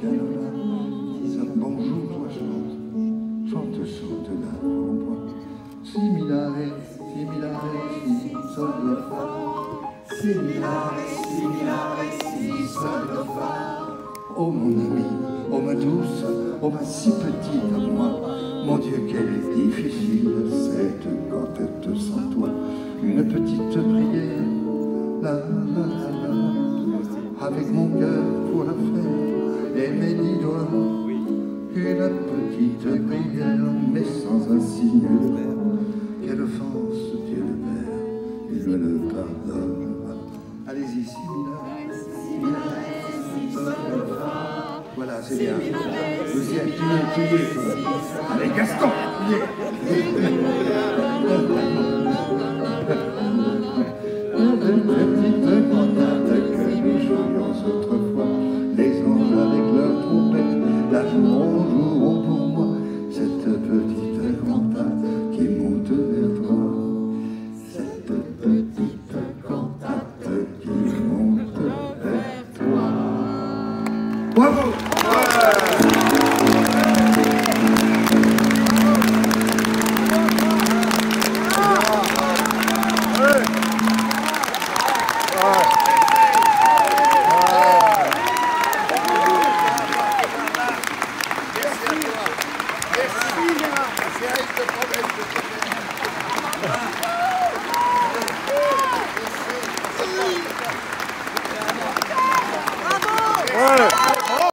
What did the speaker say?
piano là, disent un bonjour, toi chante, chante, chante là pour moi. Si milare, si milare, si sol do fa. Si milare, si milare, si sol do fa. Oh mon ami, oh ma douce, oh ma si petite à moi. Mon Dieu, qu'elle est difficile cette cantate sans toi. Une petite prière, la la la la, avec mon Une petite prière, mais sans un signe de l'air. Quelle offense, Dieu le Père, il me le pardonne. Allez-y, si Voilà, c'est bien. Vous y êtes, tu y es. Allez, Gaston, y. All right.